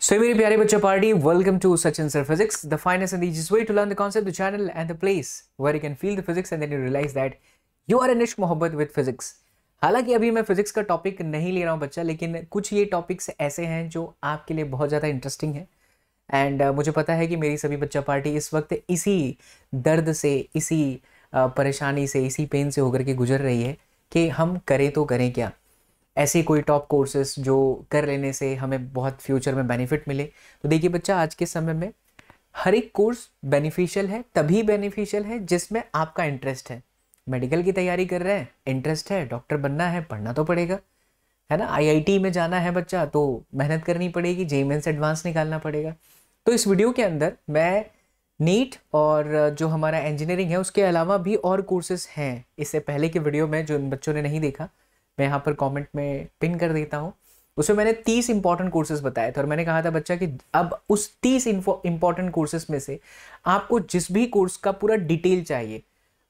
सो मेरे प्यारे बच्चों, party welcome to Sachin sir physics the finest and is way to learn the concept the channel and the place where you can feel the physics and then you realise that you are अनिश मोहब्बत with physics हालाँकि अभी मैं physics का topic नहीं ले रहा हूँ बच्चा, लेकिन कुछ ये टॉपिक्स ऐसे हैं जो आपके लिए बहुत ज़्यादा इंटरेस्टिंग है। एंड मुझे पता है कि मेरी सभी बच्चा पार्टी इस वक्त इसी दर्द से, इसी uh, परेशानी से, इसी पेन से होकर के गुजर रही है कि हम करें तो करें क्या। ऐसे कोई टॉप कोर्सेज जो कर लेने से हमें बहुत फ्यूचर में बेनिफिट मिले। तो देखिए बच्चा, आज के समय में हर एक कोर्स बेनिफिशियल है, तभी बेनिफिशियल है जिसमें आपका इंटरेस्ट है। मेडिकल की तैयारी कर रहे हैं इंटरेस्ट है डॉक्टर बनना है, पढ़ना तो पड़ेगा। है ना? आईआईटी में जाना है बच्चा तो मेहनत करनी पड़ेगी जे से एडवांस निकालना पड़ेगा। तो इस वीडियो के अंदर मैं नीट और जो हमारा इंजीनियरिंग है, उसके अलावा भी और कोर्सेज हैं। इससे पहले के वीडियो में जो इन बच्चों ने नहीं देखा मैं यहाँ पर कमेंट में पिन कर देता हूँ। उसमें मैंने तीस इंपॉर्टेंट कोर्सेज बताए थे और मैंने कहा था, बच्चा, कि अब उस तीस इंपॉर्टेंट कोर्सेज में से आपको जिस भी कोर्स का पूरा डिटेल चाहिए,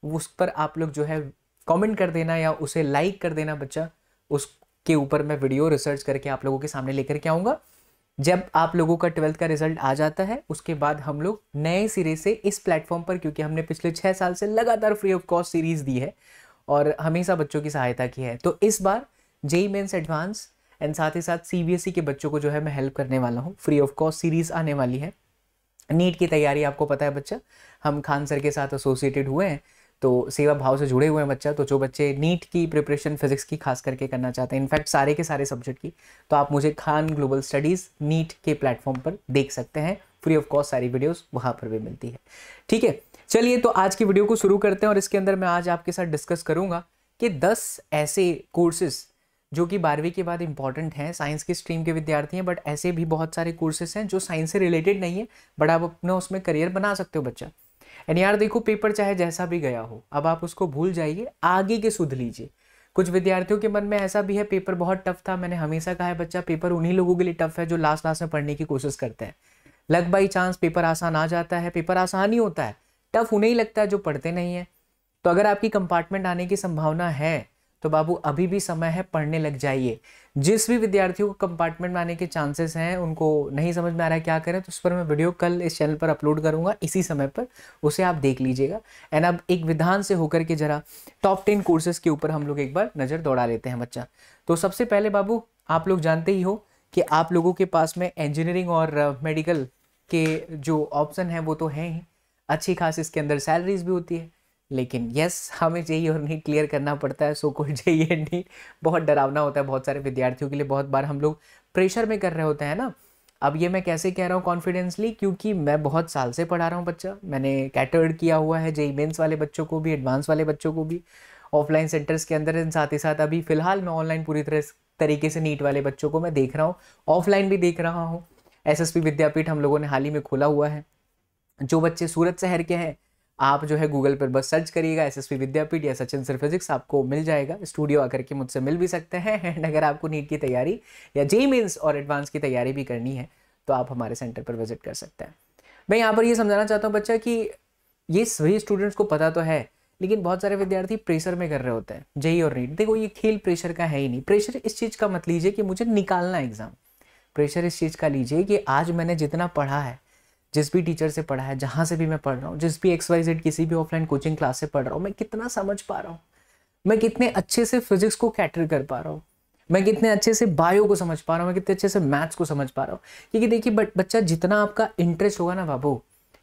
उस पर आप लोग जो है कमेंट कर देना या उसे लाइक कर देना, बच्चा। उसके ऊपर मैं वीडियो रिसर्च करके आप लोगों के सामने लेकर के आऊँगा। जब आप लोगों का ट्वेल्थ का रिज़ल्ट आ जाता है, उसके बाद हम लोग नए सिरे से इस प्लेटफॉर्म पर, क्योंकि हमने पिछले छः साल से लगातार फ्री ऑफ़ कॉस्ट सीरीज़ दी है और हमेशा बच्चों की सहायता की है। तो इस बार जेई मेन्स एडवांस एंड साथ ही साथ सीबीएसई के बच्चों को जो है मैं हेल्प करने वाला हूँ। फ्री ऑफ़ कॉस्ट सीरीज़ आने वाली है। नीट की तैयारी आपको पता है बच्चा, हम खान सर के साथ एसोसिएटेड हुए हैं तो सेवा भाव से जुड़े हुए हैं बच्चा तो जो बच्चे नीट की प्रिपरेशन फिजिक्स की खास करके करना चाहते हैं इनफैक्ट सारे के सारे सब्जेक्ट की तो आप मुझे खान ग्लोबल स्टडीज़ नीट के प्लेटफॉर्म पर देख सकते हैं। फ्री ऑफ़ कॉस्ट सारी वीडियोस वहाँ पर भी मिलती है। ठीक है चलिए तो आज की वीडियो को शुरू करते हैं और इसके अंदर मैं आज आपके साथ डिस्कस करूँगा कि 10 ऐसे कोर्सेज जो कि बारहवीं के बाद इंपॉर्टेंट हैं साइंस की स्ट्रीम के विद्यार्थी हैं बट ऐसे भी बहुत सारे कोर्सेज हैं जो साइंस से रिलेटेड नहीं है बट आप अपना उसमें करियर बना सकते हो बच्चा। एंड यार देखो पेपर चाहे जैसा भी गया हो, अब आप उसको भूल जाइए, आगे के सुध लीजिए। कुछ विद्यार्थियों के मन में ऐसा भी है पेपर बहुत टफ था, मैंने हमेशा कहा है बच्चा पेपर उन्हीं लोगों के लिए टफ है जो लास्ट लास्ट में पढ़ने की कोशिश करते हैं। लग बाई चांस पेपर आसान आ जाता है पेपर आसान ही होता है। टफ उन्हें ही लगता है जो पढ़ते नहीं है। तो अगर आपकी कंपार्टमेंट आने की संभावना है तो बाबू अभी भी समय है, पढ़ने लग जाइए। जिस भी विद्यार्थियों को कंपार्टमेंट में आने के चांसेस हैं, उनको नहीं समझ में आ रहा है क्या करें तो उस पर मैं वीडियो कल इस चैनल पर अपलोड करूँगा। इसी समय पर उसे आप देख लीजिएगा। एंड अब एक विधान से होकर के जरा टॉप टेन कोर्सेज के ऊपर हम लोग एक बार नज़र दौड़ा लेते हैं बच्चा। तो सबसे पहले बाबू, आप लोग जानते ही हो कि आप लोगों के पास में इंजीनियरिंग और मेडिकल के जो ऑप्शन है, वो तो हैं ही। अच्छी खास इसके अंदर सैलरीज भी होती है। लेकिन यस हमें चाहिए और नीट क्लियर करना पड़ता है सो कोई चाहिए नीट बहुत डरावना होता है बहुत सारे विद्यार्थियों के लिए, बहुत बार हम लोग प्रेशर में कर रहे होते हैं ना। अब ये मैं कैसे कह रहा हूँ कॉन्फिडेंसली क्योंकि मैं बहुत साल से पढ़ा रहा हूँ बच्चा। मैंने कैटर्ड किया हुआ है जेई मेन्स वाले बच्चों को भी एडवांस वाले बच्चों को भी। ऑफलाइन सेंटर्स के अंदर इन साथ ही साथ अभी फ़िलहाल मैं ऑनलाइन पूरी तरह तरीके से नीट वाले बच्चों को मैं देख रहा हूँ। ऑफलाइन भी देख रहा हूँ। एस विद्यापीठ हम लोगों ने हाल ही में खोला हुआ है। जो बच्चे सूरत शहर के हैं, आप जो है गूगल पर बस सर्च करिएगा एस एस पी विद्यापीठ या सचिन सर फिजिक्स आपको मिल जाएगा। स्टूडियो आकर के मुझसे मिल भी सकते हैं एंड अगर आपको नीट की तैयारी या जे मीन्स और एडवांस की तैयारी भी करनी है तो आप हमारे सेंटर पर विज़िट कर सकते हैं। मैं यहाँ पर ये समझाना चाहता हूँ बच्चा कि ये सभी स्टूडेंट्स को पता तो है, लेकिन बहुत सारे विद्यार्थी प्रेशर में कर रहे होते हैं जेई और नीट देखो, ये खेल प्रेशर का है ही नहीं। प्रेशर इस चीज़ का मत लीजिए कि मुझे निकालना एग्ज़ाम प्रेशर इस चीज़ का लीजिए कि आज मैंने जितना पढ़ा है जिस भी टीचर से पढ़ा है, जहाँ से भी मैं पढ़ रहा हूँ, जिस भी एक्स वाई जेड किसी भी ऑफलाइन कोचिंग क्लास से पढ़ रहा हूँ, मैं कितना समझ पा रहा हूँ। मैं कितने अच्छे से फिजिक्स को कैटर कर पा रहा हूँ। मैं कितने अच्छे से बायो को समझ पा रहा हूँ, मैं कितने अच्छे से मैथ्स को समझ पा रहा हूँ। क्योंकि देखिए, बट, बच्चा जितना आपका इंटरेस्ट होगा ना बाबू,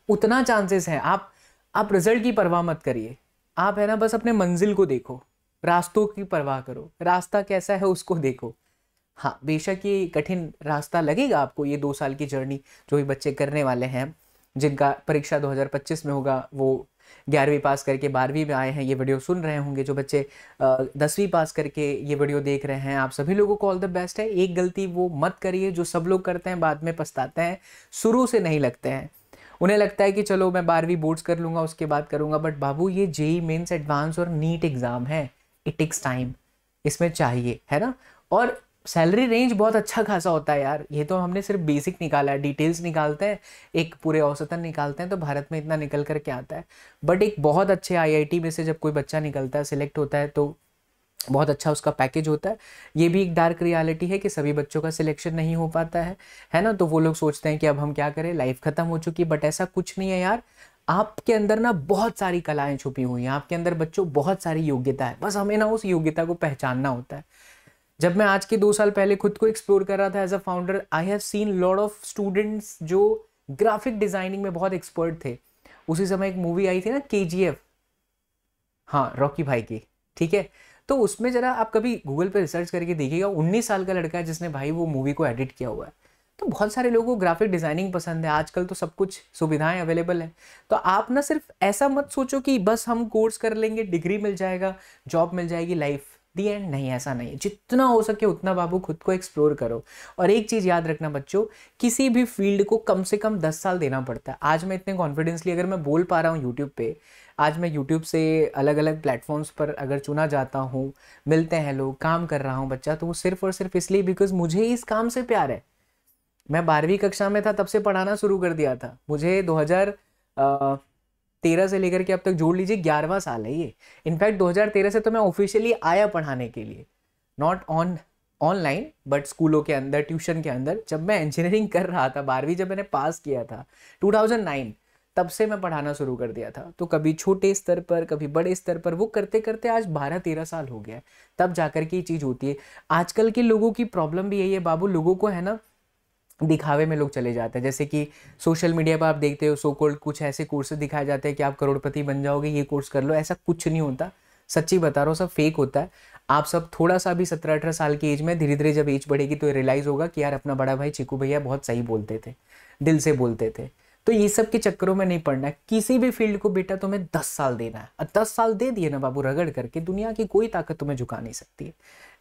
उतना चांसेस है। आप आप रिज़ल्ट की परवाह मत करिए। आप है ना, बस अपने मंजिल को देखो। रास्तों की परवाह करो। रास्ता कैसा है उसको देखो। हाँ बेशक ये कठिन रास्ता लगेगा आपको, ये दो साल की जर्नी जो भी बच्चे करने वाले हैं, जिनका परीक्षा 2025 में होगा, वो ग्यारहवीं पास करके बारहवीं में आए हैं, ये वीडियो सुन रहे होंगे। जो बच्चे दसवीं पास करके ये वीडियो देख रहे हैं, आप सभी लोगों को ऑल द बेस्ट है। एक गलती वो मत करिए, जो सब लोग करते हैं, बाद में पछताते हैं, शुरू से नहीं लगते हैं। उन्हें लगता है कि चलो मैं बारहवीं बोर्ड्स कर लूँगा, उसके बाद करूँगा, बट बाबू, ये जेई मेन्स एडवांस और नीट एग्ज़ाम है। इट टेक्स टाइम इसमें चाहिए, है ना? और सैलरी रेंज बहुत अच्छा खासा होता है यार। ये तो हमने सिर्फ़ बेसिक निकाला है डिटेल्स निकालते हैं, एक पूरे औसतन निकालते हैं तो भारत में इतना निकल कर करके आता है? बट एक बहुत अच्छे आईआईटी में से जब कोई बच्चा निकलता है सिलेक्ट होता है तो बहुत अच्छा उसका पैकेज होता है। ये भी एक डार्क रियलिटी है कि सभी बच्चों का सिलेक्शन नहीं हो पाता है। है ना? तो वो लोग सोचते हैं कि अब हम क्या करें? लाइफ ख़त्म हो चुकी है बट ऐसा कुछ नहीं है यार। आपके अंदर ना बहुत सारी कलाएँ छुपी हुई हैं। आपके अंदर बच्चों बहुत सारी योग्यता है। बस हमें ना उस योग्यता को पहचानना होता है। जब मैं आज के दो साल पहले खुद को एक्सप्लोर कर रहा था as a founder I have seen lot of students जो ग्राफिक डिज़ाइनिंग में बहुत एक्सपर्ट थे। उसी समय एक मूवी आई थी ना के जी एफ़ हाँ रॉकी भाई की, ठीक है? तो उसमें जरा आप कभी गूगल पे रिसर्च करके देखिएगा, उन्नीस साल का लड़का है जिसने भाई वो मूवी को एडिट किया हुआ है। तो बहुत सारे लोगों को ग्राफिक डिज़ाइनिंग पसंद है, आजकल तो सब कुछ सुविधाएँ अवेलेबल हैं। तो आप ना सिर्फ़ ऐसा मत सोचो कि बस हम कोर्स कर लेंगे डिग्री मिल जाएगा जॉब मिल जाएगी लाइफ दी एंड नहीं, ऐसा नहीं है। जितना हो सके उतना बाबू खुद को एक्सप्लोर करो। और एक चीज़ याद रखना बच्चों, किसी भी फ़ील्ड को कम से कम दस साल देना पड़ता है। आज मैं इतने कॉन्फिडेंसली अगर मैं बोल पा रहा हूँ यूट्यूब पे, आज मैं यूट्यूब से अलग अलग प्लेटफॉर्म्स पर अगर चुना जाता हूँ, मिलते हैं लोग, काम कर रहा हूँ बच्चा तो वो सिर्फ़ और सिर्फ़ इसलिए बिकॉज़ मुझे इस काम से प्यार है। मैं बारहवीं कक्षा में था, तब से पढ़ाना शुरू कर दिया था। मुझे 2013 से लेकर के अब तक जोड़ लीजिए, ग्यारहवा साल है ये। इनफैक्ट 2013 से तो मैं ऑफिशियली आया पढ़ाने के लिए। नॉट ऑन ऑनलाइन बट स्कूलों के अंदर, ट्यूशन के अंदर। जब मैं इंजीनियरिंग कर रहा था, बारहवीं जब मैंने पास किया था 2009 तब से मैं पढ़ाना शुरू कर दिया था। तो कभी छोटे स्तर पर, कभी बड़े स्तर पर, वो करते करते आज बारह तेरह साल हो गया है। तब जाकर के ये चीज़ होती है। आजकल के लोगों की प्रॉब्लम भी यही है बाबू, लोगों को है ना दिखावे में लोग चले जाते हैं। जैसे कि सोशल मीडिया पर आप देखते हो सो कोल्ड कुछ ऐसे कोर्सेज दिखाए जाते हैं कि आप करोड़पति बन जाओगे, ये कोर्स कर लो, ऐसा कुछ नहीं होता। सच्ची बता रहा हूँ, सब फेक होता है। आप सब थोड़ा सा भी सत्रह अठारह साल की एज में धीरे धीरे जब एज बढ़ेगी तो रियलाइज़ होगा कि यार अपना बड़ा भाई चिकू भैया बहुत सही बोलते थे, दिल से बोलते थे। तो ये सब के चक्करों में नहीं पड़ना है। किसी भी फ़ील्ड को बेटा तुम्हें दस साल देना है। और दस साल दे दिए ना बाबू, रगड़ करके, दुनिया की कोई ताकत तुम्हें झुका नहीं सकती है।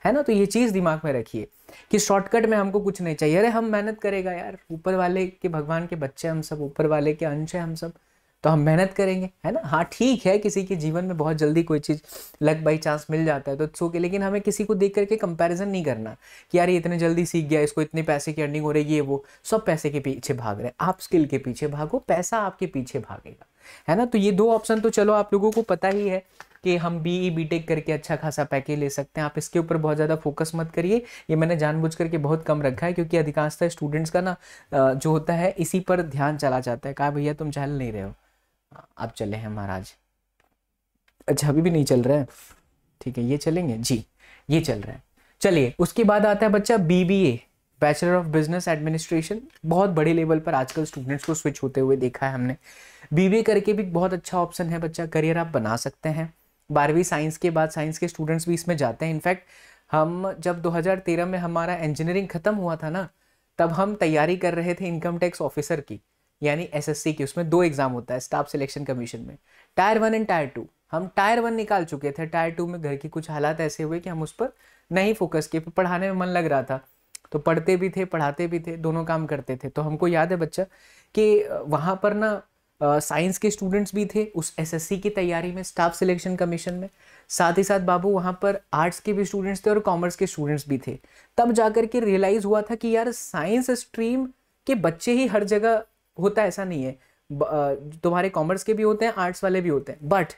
है ना? तो ये चीज़ दिमाग में रखिए कि शॉर्टकट में हमको कुछ नहीं चाहिए। अरे, हम मेहनत करेगा यार। ऊपर वाले के, भगवान के बच्चे हम सब, ऊपर वाले के अंश है हम सब। तो हम मेहनत करेंगे, है ना? हाँ ठीक है किसी के जीवन में बहुत जल्दी कोई चीज़ लक बाई चांस मिल जाता है तो सो के लेकिन हमें किसी को देख करके कंपैरिजन नहीं करना कि यार ये इतने जल्दी सीख गया, इसको इतने पैसे की अर्निंग हो रही है वो, सब पैसे के पीछे भाग रहे हैं। आप स्किल के पीछे भागो, पैसा आपके पीछे भागेगा, है ना? तो ये दो ऑप्शन तो चलो आप लोगों को पता ही है कि हम बी ई बी टेक करके अच्छा खासा पैकेज ले सकते हैं। आप इसके ऊपर बहुत ज़्यादा फोकस मत करिए। ये मैंने जानबूझ करके बहुत कम रखा है, क्योंकि अधिकांशतः स्टूडेंट्स का ना जो होता है, इसी पर ध्यान चला जाता है कहा भैया, तुम चल नहीं रहे हो। अब चले हैं महाराज। अच्छा अभी भी नहीं चल रहा है? ठीक है, ये चलेंगे? जी, ये चल रहा है। चलिए, उसके बाद आता है बच्चा B B A bachelor of business administration बहुत बड़े लेवल पर आजकल स्टूडेंट्स को स्विच होते हुए देखा है हमने। बीबीए करके भी बहुत अच्छा ऑप्शन है बच्चा करियर आप बना सकते हैं। बारहवीं साइंस के बाद साइंस के स्टूडेंट्स भी इसमें जाते हैं। इनफैक्ट हम जब 2013 में हमारा इंजीनियरिंग ख़त्म हुआ था ना, तब हम तैयारी कर रहे थे इनकम टैक्स ऑफिसर की। यानी एसएससी की उसमें दो एग्ज़ाम होता है स्टाफ सिलेक्शन कमीशन में। Tier one and tier two हम टायर वन निकाल चुके थे टायर टू में घर की कुछ हालात ऐसे हुए कि हम उस पर नहीं फोकस किए पढ़ाने में मन लग रहा था। तो पढ़ते भी थे, पढ़ाते भी थे, दोनों काम करते थे। तो हमको याद है बच्चा, कि वहाँ पर ना साइंस के स्टूडेंट्स भी थे उस एसएससी की तैयारी में स्टाफ सिलेक्शन कमीशन में। साथ ही साथ बाबू, वहाँ पर आर्ट्स के भी स्टूडेंट्स थे और कॉमर्स के स्टूडेंट्स भी थे। तब जाकर के रियलाइज़ हुआ था कि यार साइंस स्ट्रीम के बच्चे ही हर जगह होता ऐसा नहीं है। तुम्हारे कॉमर्स के भी होते हैं आर्ट्स वाले भी होते हैं। But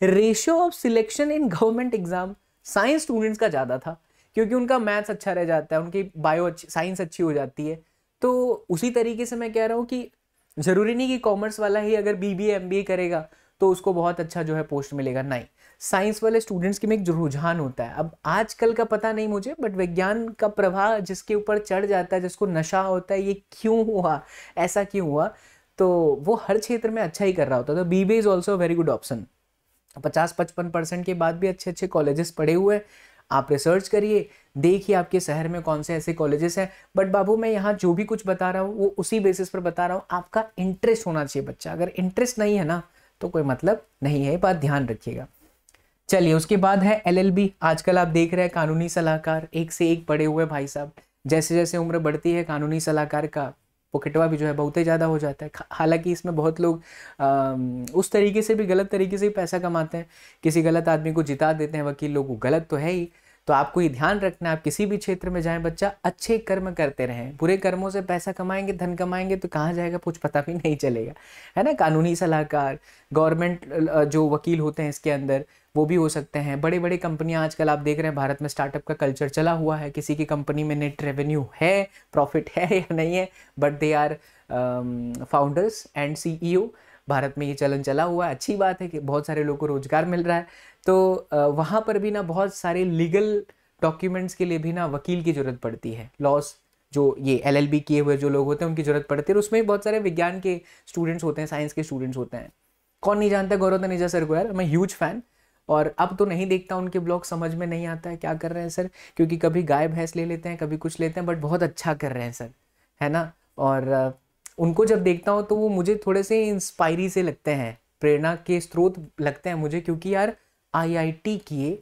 ratio of selection in government exam science students का ज़्यादा था, क्योंकि उनका मैथ्स अच्छा रह जाता है, उनकी बायो अच्छी साइंस अच्छी हो जाती है। तो उसी तरीके से मैं कह रहा हूँ कि ज़रूरी नहीं कि कॉमर्स वाला ही अगर बी बी एम बी करेगा तो उसको बहुत अच्छा जो है पोस्ट मिलेगा। नहीं। साइंस वाले स्टूडेंट्स के में एक रुझान होता है। अब आजकल का पता नहीं मुझे बट विज्ञान का प्रभाव जिसके ऊपर चढ़ जाता है, जिसको नशा होता है, ये क्यों हुआ? ऐसा क्यों हुआ? तो वो हर क्षेत्र में अच्छा ही कर रहा होता है तो B B is also very good option पचास पचपन परसेंट के बाद भी अच्छे अच्छे कॉलेजेस पढ़े हुए हैं। आप रिसर्च करिए, देखिए आपके शहर में कौन से ऐसे कॉलेजेस हैं। बट बाबू, मैं यहाँ जो भी कुछ बता रहा हूँ, वो उसी बेसिस पर बता रहा हूँ। आपका इंटरेस्ट होना चाहिए बच्चा। अगर इंटरेस्ट नहीं है ना तो कोई मतलब नहीं है। बात ध्यान रखिएगा। चलिए उसके बाद है एलएलबी आजकल आप देख रहे हैं कानूनी सलाहकार एक से एक पढ़े हुए भाई साहब। जैसे जैसे उम्र बढ़ती है कानूनी सलाहकार का पॉकेटवा भी जो है बहुत ही ज़्यादा हो जाता है। हालाँकि इसमें बहुत लोग आ, उस तरीके से भी गलत तरीके से ही पैसा कमाते हैं। किसी गलत आदमी को जिता देते हैं वकील लोग गलत तो है ही। तो आपको ये ध्यान रखना है आप किसी भी क्षेत्र में जाएँ बच्चा अच्छे कर्म करते रहें। बुरे कर्मों से पैसा कमाएँगे धन कमाएँगे तो कहाँ जाएगा कुछ पता भी नहीं चलेगा। है ना? कानूनी सलाहकार गवर्नमेंट जो वकील होते हैं इसके अंदर वो भी हो सकते हैं। बड़े बड़े कंपनियाँ आजकल आप देख रहे हैं, भारत में स्टार्टअप का कल्चर चला हुआ है। किसी की कंपनी में नेट रेवेन्यू है प्रॉफिट है या नहीं है but they are founders and CEO Bharat में ये चलन चला हुआ है। अच्छी बात है कि बहुत सारे लोगों को रोज़गार मिल रहा है। तो वहाँ पर भी ना बहुत सारे लीगल डॉक्यूमेंट्स के लिए भी ना वकील की ज़रूरत पड़ती है। लॉस जो ये एलएलबी किए हुए जो लोग होते हैं, उनकी ज़रूरत पड़ती है। उसमें बहुत सारे विज्ञान के स्टूडेंट्स होते हैं साइंस के स्टूडेंट्स होते हैं। कौन नहीं जानता गौरव तनेजा सर को, यार, मैं ह्यूज फ़ैन और अब तो नहीं देखता, उनके ब्लॉग समझ में नहीं आता है क्या कर रहे हैं सर, क्योंकि कभी गाय भैंस ले लेते हैं, कभी कुछ लेते हैं बट बहुत अच्छा कर रहे हैं सर, है ना? और उनको जब देखता हूँ तो वो मुझे थोड़े से इंस्पायरी से लगते हैं, प्रेरणा के स्रोत लगते हैं मुझे, क्योंकि यार आईआईटी किए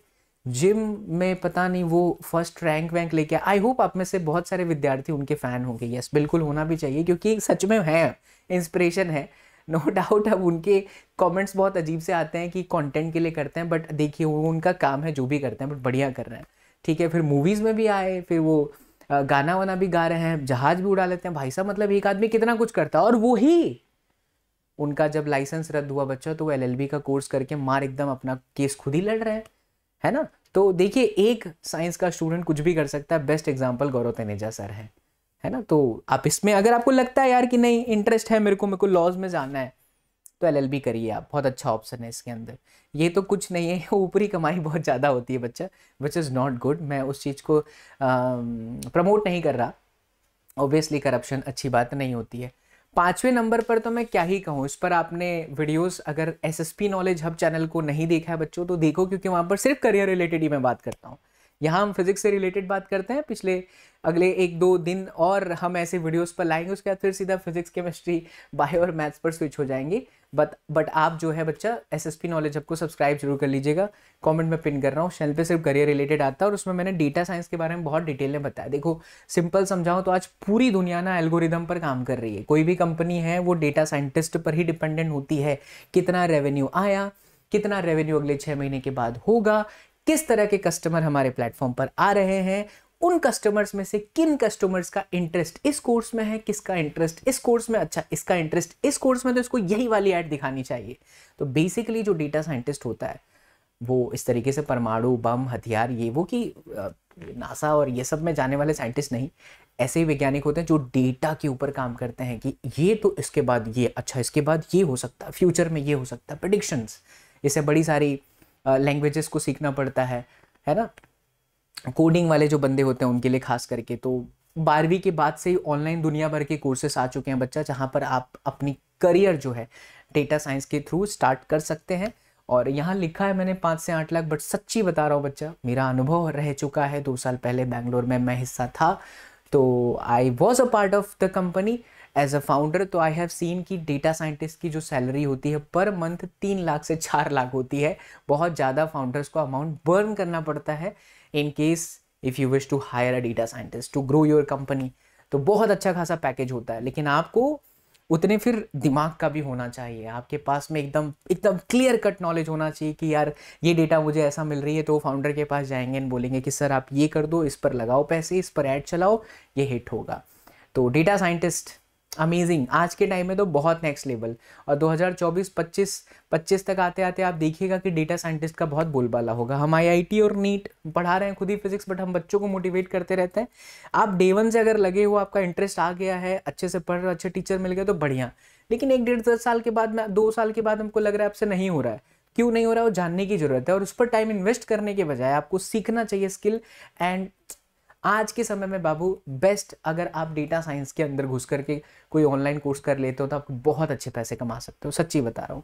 जिम में पता नहीं वो फ़र्स्ट रैंक वैंक लेके आई होप आप में से बहुत सारे विद्यार्थी उनके फ़ैन होंगे यस बिल्कुल होना भी चाहिए, क्योंकि सच में है इंस्पिरेशन है नो डाउट अब उनके कमेंट्स बहुत अजीब से आते हैं कि कंटेंट के लिए करते हैं बट देखिए, वो उनका काम है जो भी करते हैं बट बढ़िया कर रहे हैं। ठीक है, फिर मूवीज़ में भी आए, फिर वो गाना वाना भी गा रहे हैं, जहाज़ भी उड़ा लेते हैं। भाई साहब मतलब एक आदमी कितना कुछ करता है, और वो ही। उनका जब लाइसेंस रद्द हुआ बच्चा तो वो एलएलबी का कोर्स करके मार एकदम अपना केस खुद ही लड़ रहे हैं, है ना? तो देखिए, एक साइंस का स्टूडेंट कुछ भी कर सकता है। Best example Gaurav Taneja sir है। है ना? तो आप इसमें अगर आपको लगता है यार कि नहीं इंटरेस्ट है मेरे को मेरे को लॉज में जाना है तो एलएलबी करिए आप। बहुत अच्छा ऑप्शन है इसके अंदर। ये तो कुछ नहीं है, ऊपरी कमाई बहुत ज़्यादा होती है बच्चा विच इज़ नॉट गुड मैं उस चीज़ को प्रमोट नहीं कर रहा। ऑब्वियसली करप्शन अच्छी बात नहीं होती है। पाँचवें नंबर पर तो मैं क्या ही कहूँ, इस पर आपने वीडियोस अगर एसएसपी नॉलेज हब चैनल को नहीं देखा है बच्चों तो देखो, क्योंकि वहाँ पर सिर्फ़ करियर रिलेटेड ही मैं बात करता हूँ। यहाँ हम फिजिक्स से रिलेटेड बात करते हैं। पिछले, अगले एक दो दिन और हम ऐसे वीडियोस पर लाएँगे, उसके बाद फिर सीधा फिजिक्स केमिस्ट्री बायो और मैथ्स पर स्विच हो जाएँगे। बट बट आप जो है बच्चा एस एस पी नॉलेज आपको सब्सक्राइब ज़रूर कर लीजिएगा। कमेंट में पिन कर रहा हूँ चैनल पे सिर्फ़ करियर रिलेटेड आता है और उसमें मैंने डेटा साइंस के बारे में बहुत डिटेल में बताया। देखो सिंपल समझाऊँ तो आज पूरी दुनिया ना एल्गोरिदम पर काम कर रही है। कोई भी कंपनी है, वो डेटा साइंटिस्ट पर ही डिपेंडेंट होती है। कितना रेवेन्यू आया, कितना रेवेन्यू अगले छः महीने के बाद होगा किस तरह के कस्टमर हमारे प्लेटफॉर्म पर आ रहे हैं, उन कस्टमर्स में से किन कस्टमर्स का इंटरेस्ट इस कोर्स में है, किसका इंटरेस्ट इस कोर्स में अच्छा इसका इंटरेस्ट इस कोर्स में तो इसको यही वाली ऐड दिखानी चाहिए। तो बेसिकली जो डेटा साइंटिस्ट होता है, वो इस तरीके से परमाणु, बम, हथियार, ये वो कि नासा और ये सब में जाने वाले साइंटिस्ट नहीं, ऐसे ही वैज्ञानिक होते हैं जो डेटा के ऊपर काम करते हैं कि ये तो इसके बाद ये अच्छा इसके बाद ये हो सकता है फ्यूचर में ये हो सकता है प्रडिक्शंस इसे बड़ी सारी लैंग्वेजेस को सीखना पड़ता है है ना? कोडिंग वाले जो बंदे होते हैं, उनके लिए खास करके तो बारहवीं के बाद से ही ऑनलाइन दुनिया भर के कोर्सेस आ चुके हैं बच्चा, जहाँ पर आप अपनी करियर जो है डेटा साइंस के थ्रू स्टार्ट कर सकते हैं। और यहाँ लिखा है मैंने पाँच से आठ लाख बट सच्ची बता रहा हूँ बच्चा, मेरा अनुभव रह चुका है। दो साल पहले बैंगलोर में मैं हिस्सा था तो I was a part of the company as a founder तो आई हैव सीन कि डेटा साइंटिस्ट की जो सैलरी होती है पर मंथ तीन लाख से चार लाख होती है। बहुत ज़्यादा फाउंडर्स को अमाउंट बर्न करना पड़ता है। In case if you wish to hire a data scientist to grow your company तो बहुत अच्छा खासा पैकेज होता है। लेकिन आपको उतने फिर दिमाग का भी होना चाहिए। आपके पास में एकदम एकदम क्लियर कट नॉलेज होना चाहिए कि यार, ये डेटा मुझे ऐसा मिल रही है तो फाउंडर के पास जाएँगे और बोलेंगे कि, सर, आप ये कर दो, इस पर लगाओ पैसे, इस पर ऐड चलाओ, ये हिट होगा। तो डेटा साइंटिस्ट अमेजिंग आज के टाइम में तो बहुत नेक्स्ट लेवल और 2024 25 25 तक आते आते आप देखिएगा कि डेटा साइंटिस्ट का बहुत बोलबाला होगा. हम आईआईटी और नीट पढ़ा रहे हैं खुद ही फिजिक्स बट हम बच्चों को मोटिवेट करते रहते हैं. आप डे वन से अगर लगे हो, आपका इंटरेस्ट आ गया है, अच्छे से पढ़ रहे अच्छे टीचर मिल गए तो बढ़िया. लेकिन एक डेढ़ दस साल के बाद में, दो साल के बाद हमको लग रहा है आपसे नहीं हो रहा है. क्यों नहीं हो रहा है? वो जानने की ज़रूरत है और उस पर टाइम इन्वेस्ट करने के बजाय आपको सीखना चाहिए स्किल एंड आज के समय में बाबू बेस्ट अगर आप डेटा साइंस के अंदर घुस करके कोई ऑनलाइन कोर्स कर लेते हो तो आप बहुत अच्छे पैसे कमा सकते हो, सच्ची बता रहा हूँ।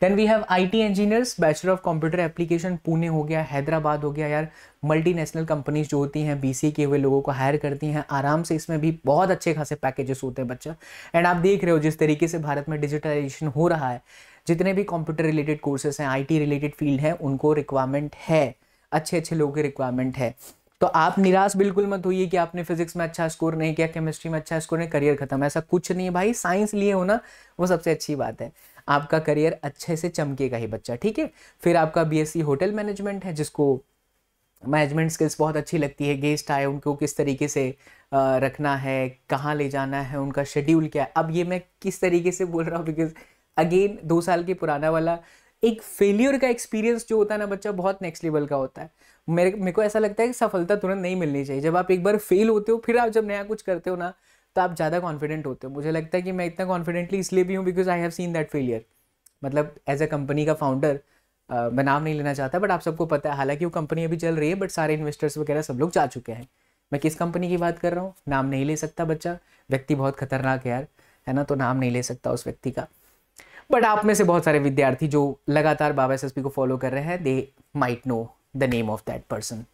Then we have IT engineers bachelor of computer application Pune हो गया, हैदराबाद हो गया यार। मल्टीनेशनल कंपनीज़ जो होती हैं बीसी के हुए लोगों को हायर करती हैं। आराम से इसमें भी बहुत अच्छे खासे पैकेजेस होते हैं बच्चा। एंड आप देख रहे हो जिस तरीके से भारत में डिजिटलाइजेशन हो रहा है, जितने भी कंप्यूटर रिलेटेड कोर्सेस हैं आईटी रिलेटेड फ़ील्ड है, उनको रिक्वायरमेंट है। अच्छे अच्छे लोगों की रिक्वायरमेंट है। तो आप निराश बिल्कुल मत होइए कि आपने फिजिक्स में अच्छा स्कोर नहीं किया, केमिस्ट्री में अच्छा स्कोर नहीं, करियर खत्म, ऐसा कुछ नहीं है भाई, साइंस लिए हो ना, वो सबसे अच्छी बात है। आपका करियर अच्छे से चमकेगा ही बच्चा, ठीक है? फिर आपका बीएससी होटल मैनेजमेंट है, जिसको मैनेजमेंट स्किल्स बहुत अच्छी लगती है, गेस्ट आए, उनको किस तरीके से रखना है, कहाँ ले जाना है, उनका शेड्यूल क्या है। अब ये मैं किस तरीके से बोल रहा हूँ बिकॉज़ अगेन दो साल के पुराना वाला एक फेलियर का एक्सपीरियंस जो होता है ना बच्चा, बहुत नेक्स्ट लेवल का होता है। मेरे मेरे को ऐसा लगता है कि सफलता तुरंत नहीं मिलनी चाहिए। जब आप एक बार फेल होते हो, फिर आप जब नया कुछ करते हो ना तो आप ज़्यादा कॉन्फिडेंट होते हो। मुझे लगता है कि मैं इतना कॉन्फिडेंटली इसलिए भी हूँ because I have seen that failure मतलब एज अ कंपनी का फाउंडर मैं नाम नहीं लेना चाहता बट आप सबको पता है। हालाँकि वो कंपनी अभी चल रही है बट सारे इन्वेस्टर्स वगैरह सब लोग जा चुके हैं। मैं किस कंपनी की बात कर रहा हूँ? नाम नहीं ले सकता बच्चा। व्यक्ति बहुत खतरनाक है यार, है ना? तो नाम नहीं ले सकता उस व्यक्ति का। बट आप में से बहुत सारे विद्यार्थी जो लगातार बाबा एसएसपी को फॉलो कर रहे हैं they might know the name of that person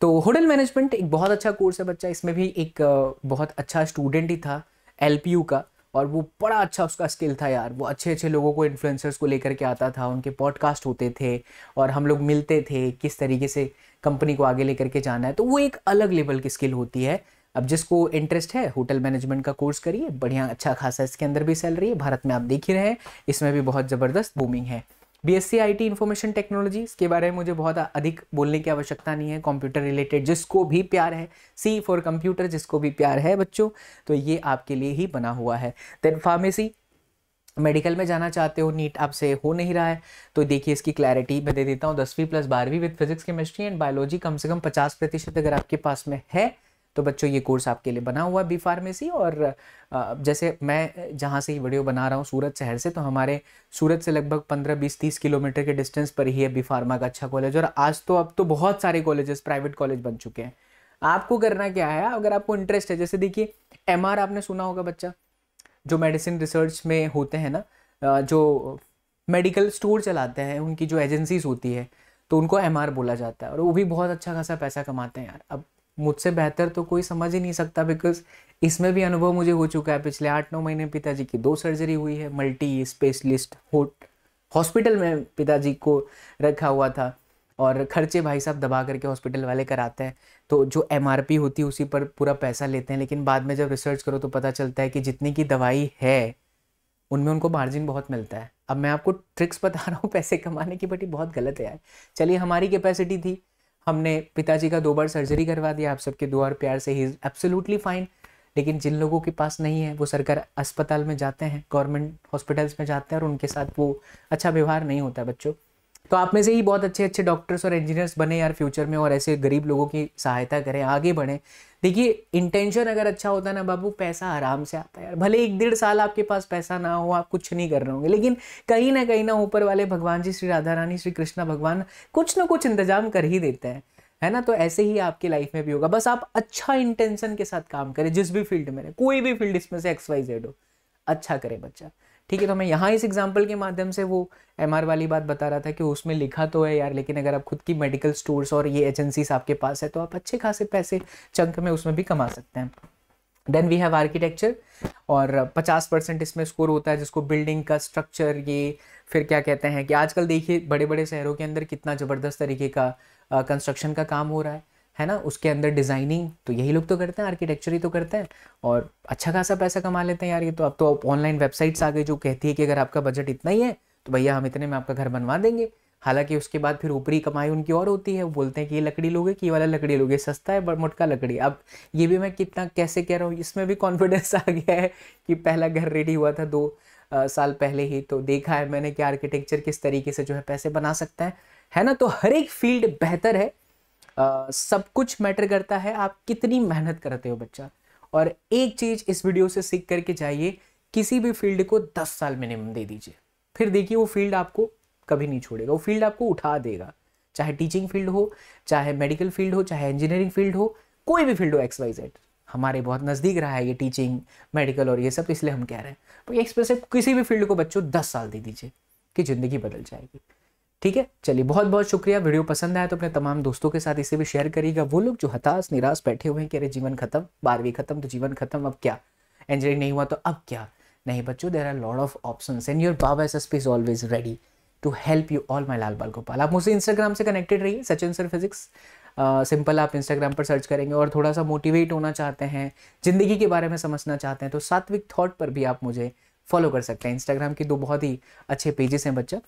तो होटल मैनेजमेंट एक बहुत अच्छा कोर्स है बच्चा। इसमें भी एक बहुत अच्छा स्टूडेंट ही था एलपीयू का। और वो बड़ा अच्छा उसका स्किल था यार। वो अच्छे अच्छे लोगों को इन्फ्लुएंसर्स को लेकर के आता था। उनके पॉडकास्ट होते थे और हम लोग मिलते थे, किस तरीके से कंपनी को आगे लेकर के जाना है। तो वो एक अलग लेवल की स्किल होती है। अब जिसको इंटरेस्ट है होटल मैनेजमेंट का कोर्स करिए, बढ़िया अच्छा खासा इसके अंदर भी सैलरी है, भारत में आप देख ही रहे हैं, इसमें भी बहुत ज़बरदस्त बूमिंग है। B S C I T information technology इसके बारे में मुझे बहुत अधिक बोलने की आवश्यकता नहीं है कंप्यूटर रिलेटेड जिसको भी प्यार है सी फॉर कंप्यूटर जिसको भी प्यार है बच्चों तो ये आपके लिए ही बना हुआ है। देन फार्मेसी मेडिकल में जाना चाहते हो नीट आपसे हो नहीं रहा है तो देखिए इसकी क्लैरिटी मैं दे देता हूँ, दसवीं प्लस बारहवीं with physics chemistry and biology कम से कम पचास प्रतिशत अगर आपके पास में है तो बच्चों, ये कोर्स आपके लिए बना हुआ है बी फार्मेसी और जैसे मैं जहाँ से ये वीडियो बना रहा हूँ सूरत शहर से तो हमारे सूरत से लगभग पंद्रह बीस तीस किलोमीटर के डिस्टेंस पर ही है बी फार्मा का अच्छा कॉलेज और आज तो अब तो बहुत सारे कॉलेजेस, प्राइवेट कॉलेज बन चुके हैं। आपको करना क्या है, अगर आपको इंटरेस्ट है, जैसे देखिए एमआर आपने सुना होगा बच्चा, जो मेडिसिन रिसर्च में होते हैं ना जो मेडिकल स्टोर चलाते हैं, उनकी जो एजेंसीज होती है तो उनको एमआर बोला जाता है और वो भी बहुत अच्छा खासा पैसा कमाते हैं यार। अब मुझसे बेहतर तो कोई समझ ही नहीं सकता बिकॉज़ इसमें भी अनुभव मुझे हो चुका है। पिछले आठ नौ महीने पिताजी की दो सर्जरी हुई है मल्टी स्पेशलिस्ट हॉस्पिटल में पिताजी को रखा हुआ था और खर्चे भाई साहब दबा करके हॉस्पिटल वाले कराते हैं। तो जो एमआरपी होती है, उसी पर पूरा पैसा लेते हैं, लेकिन बाद में जब रिसर्च करो तो पता चलता है कि जितनी की दवाई है, उनमें उनको मार्जिन बहुत मिलता है। अब मैं आपको ट्रिक्स बता रहा हूँ पैसे कमाने की बटी बहुत गलत है यार। चलिए, हमारी कैपेसिटी थी। हमने पिताजी का दो बार सर्जरी करवा दिया, आप सबके दो और प्यार से ही इज़ एब्सोल्युटली फाइन लेकिन जिन लोगों के पास नहीं है, वो सरकार अस्पताल में जाते हैं गवर्नमेंट हॉस्पिटल्स में जाते हैं और उनके साथ वो अच्छा व्यवहार नहीं होता बच्चों। तो आप में से ही बहुत अच्छे अच्छे डॉक्टर्स और इंजीनियर्स बने यार फ्यूचर में और ऐसे गरीब लोगों की सहायता करें, आगे बढ़ें। देखिए इंटेंशन अगर अच्छा होता ना बाबू, पैसा आराम से आता है यार। भले एक डेढ़ साल आपके पास पैसा ना हो, आप कुछ नहीं कर रहे होंगे, लेकिन कहीं ना कहीं ना ऊपर वाले भगवान जी, श्री राधा रानी, श्री कृष्णा भगवान कुछ ना कुछ इंतज़ाम कर ही देते हैं, है ना? तो ऐसे ही आपकी लाइफ में भी होगा। बस आप अच्छा इंटेंशन के साथ काम करें, जिस भी फ़ील्ड में कोई भी फ़ील्ड इसमें से एक्स वाई जेड हो अच्छा करे बच्चा। ठीक है तो मैं यहाँ इस एग्ज़ाम्पल के माध्यम से वो एमआर वाली बात बता रहा था कि उसमें लिखा तो है यार, लेकिन अगर आप खुद की मेडिकल स्टोर्स और ये एजेंसीज आपके पास है तो आप अच्छे खासे पैसे चंक में उसमें भी कमा सकते हैं। देन वी हैव आर्किटेक्चर और 50 परसेंट इसमें स्कोर होता है, जिसको बिल्डिंग का स्ट्रक्चर ये फिर क्या कहते हैं कि आजकल देखिए बड़े बड़े शहरों के अंदर कितना ज़बरदस्त तरीके का कंस्ट्रक्शन का काम हो रहा है। है ना? उसके अंदर डिज़ाइनिंग तो यही लोग तो करते हैं आर्किटेक्चर ही तो करते हैं। और अच्छा खासा पैसा कमा लेते हैं यार ये तो। अब तो ऑनलाइन वेबसाइट्स आ गई जो कहती है कि अगर आपका बजट इतना ही है तो भैया हम इतने में आपका घर बनवा देंगे। हालाँकि उसके बाद फिर ऊपरी कमाई उनकी और होती है। वो बोलते हैं कि ये लकड़ी लोगे कि ये वाला लकड़ी लोगे सस्ता है मोटका लकड़ी। अब ये भी मैं कितना कैसे कह रहा हूँ इसमें भी कॉन्फिडेंस आ गया है कि पहला घर रेडी हुआ था दो आ, साल पहले ही। तो देखा है मैंने कि आर्किटेक्चर किस तरीके से जो है पैसे बना सकता है। है ना? तो हर एक फ़ील्ड बेहतर है। सब कुछ मैटर करता है, आप कितनी मेहनत करते हो बच्चा। और एक चीज़ इस वीडियो से सीख करके जाइए, किसी भी फ़ील्ड को दस साल मिनिमम दे दीजिए। फिर देखिए वो फ़ील्ड आपको कभी नहीं छोड़ेगा, वो फ़ील्ड आपको उठा देगा। चाहे टीचिंग फ़ील्ड हो, चाहे मेडिकल फ़ील्ड हो, चाहे इंजीनियरिंग फ़ील्ड हो, कोई भी फ़ील्ड हो एक्स वाई जेड हमारे बहुत नज़दीक रहा है ये टीचिंग मेडिकल और ये सब, इसलिए हम कह रहे हैं। तो एक्सप्रेस किसी भी फ़ील्ड को बच्चों दस साल दे दीजिए, कि ज़िंदगी बदल जाएगी। ठीक है? चलिए बहुत बहुत शुक्रिया। वीडियो पसंद आया तो अपने तमाम दोस्तों के साथ इसे भी शेयर करिएगा। वो लोग जो हताश, निराश बैठे हुए हैं कि अरे जीवन खत्म, बारहवीं खत्म तो जीवन खत्म, अब क्या? इंजीनियरिंग नहीं हुआ तो अब क्या? नहीं बच्चों there are lot of option and your Baba S S is always ready to help you all my लाल बाल गोपाल। आप मुझसे इंस्टाग्राम से कनेक्टेड रहिए, सचिन सर फिजिक्स सिंपल आप इंस्टाग्राम पर सर्च करेंगे और थोड़ा सा मोटिवेट होना चाहते हैं, ज़िंदगी के बारे में समझना चाहते हैं तो सात्विक थॉट पर भी आप मुझे फॉलो कर सकते हैं। इंस्टाग्राम के दो बहुत ही अच्छे पेजेस हैं बच्चा।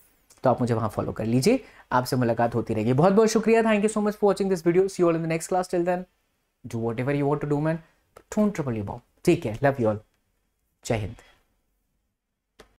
तो आप मुझे वहाँ फॉलो कर लीजिए। आपसे मुलाकात होती रहेगी। बहुत बहुत शुक्रिया। Thank you so much for watching this video see all in the next class till then do whatever you want to do man don't trouble you बाउ ठीक है लव यू ऑल जय हिंद